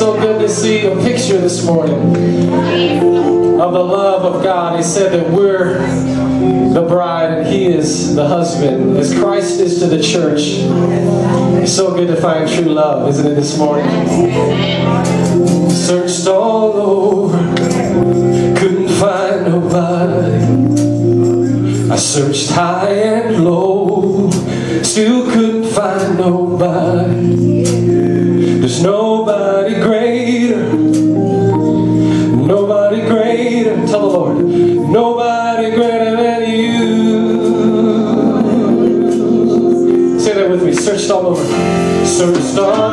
so good to see a picture this morning of the love of God. He said that we're the bride and he is the husband, as Christ is to the church. It's so good to find true love, isn't it, this morning? Searched all over, couldn't find nobody. I searched high and low, still couldn't find nobody. There's nobody greater, nobody greater, tell the Lord, nobody greater than you. Say that with me, searched all over, searched all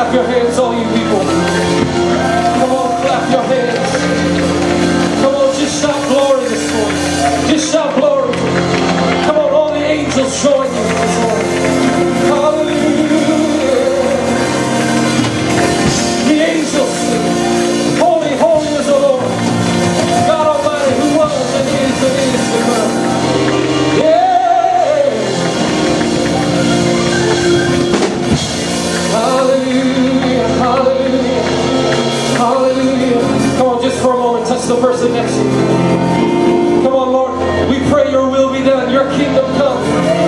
clap your hands all the person next to you. Come on, Lord. We pray your will be done. Your kingdom come.